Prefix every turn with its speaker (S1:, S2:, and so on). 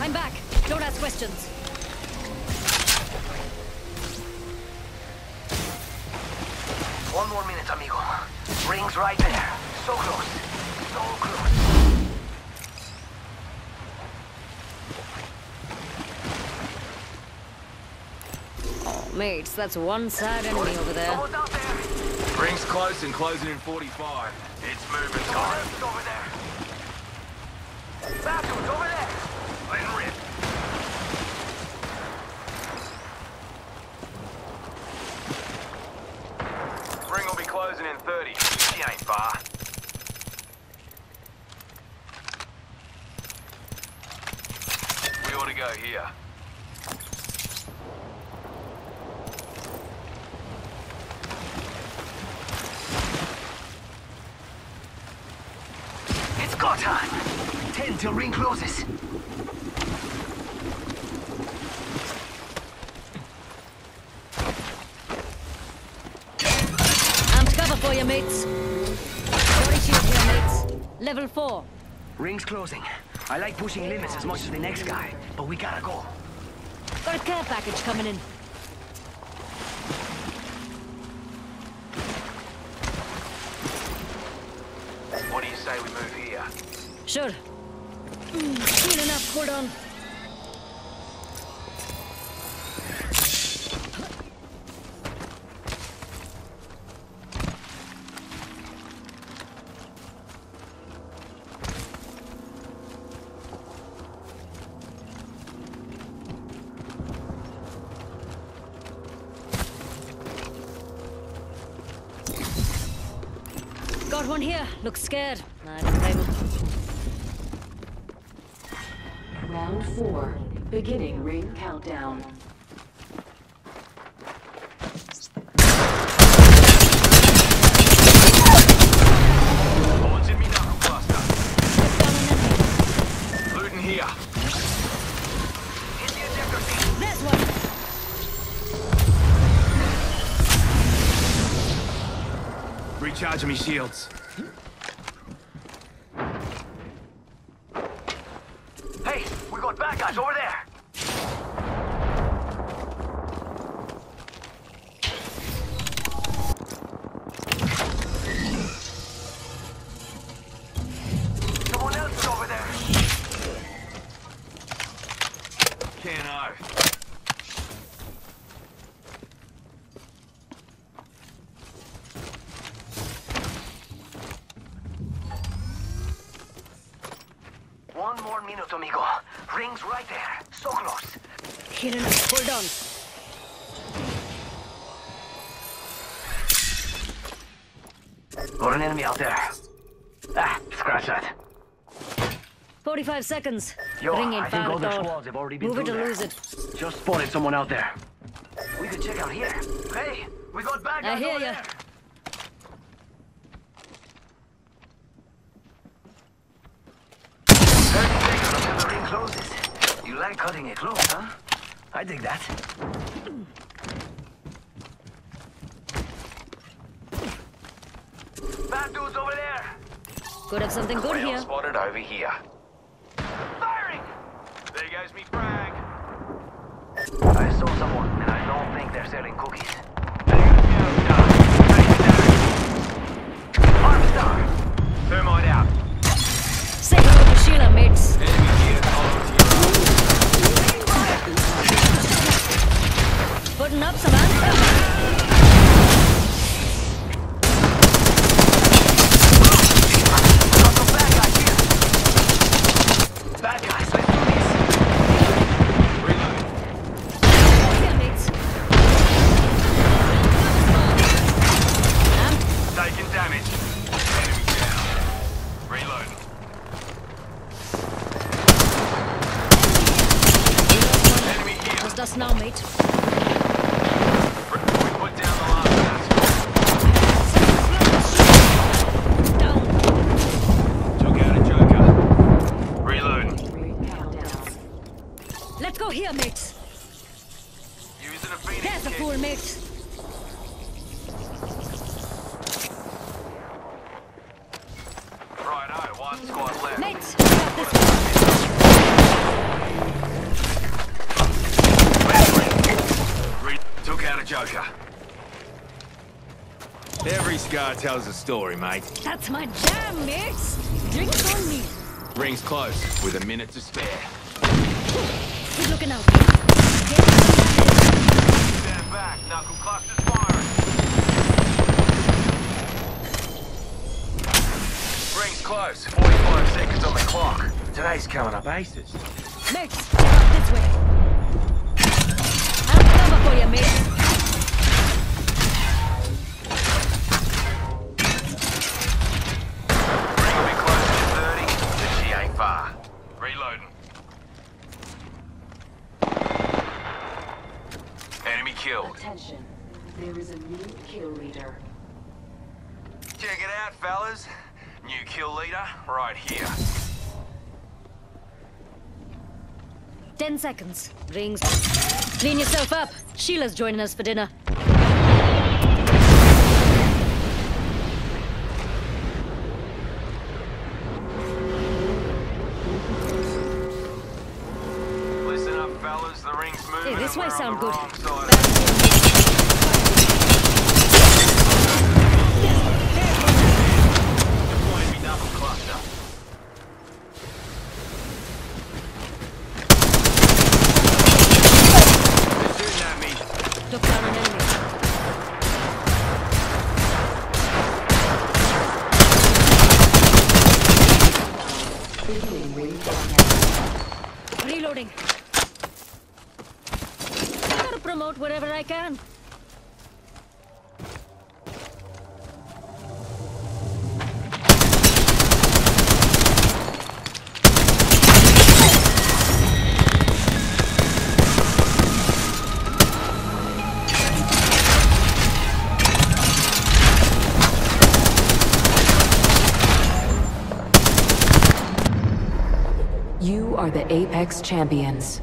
S1: I'm back. Don't ask questions.
S2: One more minute, amigo. Ring's right there. So close. So close.
S1: Oh, mates, that's one sad enemy over there.
S2: Someone's.
S3: Ring's close and closing in 45. It's moving
S2: Someone
S3: time.
S2: over there. Bathroom's over there.
S3: Let rip. Ring will be closing in 30. She ain't far. We ought to go here.
S2: It's go time. Ten till ring closes.
S1: Amped cover for you, mates. Sorry shield here, mates. Level 4.
S2: Ring's closing. I like pushing limits as much as the next guy, but we gotta go.
S1: Got a care package coming in.
S3: What do you say we move here?
S1: Sure. Mm, Feel enough, hold Got one here. Looks scared. I don't blame him.
S4: Round four. Beginning ring countdown.
S3: Recharging me shields.
S2: Hey, we got bad guys over there. Someone else is over there.
S3: Cano.
S2: One minute, amigo. Ring's right there. So close.
S1: Here enough. Hold on.
S2: Got an enemy out there. Ah, scratch that.
S1: 45 seconds.
S2: Yo,
S1: Ring ain't
S2: I think
S1: far
S2: other
S1: at all.
S2: squads have already been
S1: Move it or lose it.
S2: Just spotted someone out there. We could check out here. Hey, we got bad
S1: I hear ya.
S2: there. Thirty seconds until the ring closes. You like cutting it close, huh? I dig that. Bad dudes over there.
S1: Could have something good
S3: Clown
S1: here.
S3: spotted over here.
S2: Firing.
S3: There goes me frag.
S2: I saw someone, and I don't think they're selling cookies.
S3: Taking damage. Enemy down. Reloading. Enemy here.
S1: Just us now, mate.
S3: Smoker. Every scar tells a story, mate.
S1: That's my jam, mates. Drinks on me.
S3: Rings close, with a minute to spare.
S1: Keep looking out.
S2: Stand back. Knuckle clusters firing.
S3: Rings close, 45 seconds on the clock. Today's coming up aces.
S1: Mates, this way.
S2: Killed.
S4: Attention. There is a new kill leader.
S2: Check it out, fellas. New kill leader, right here.
S1: Ten seconds. Rings. Clean yourself up. Sheila's joining us for dinner.
S2: Fellas. The ring's moving.
S1: Hey, this way sound good.
S2: wrong
S1: promote wherever I can.
S4: You are the Apex Champions.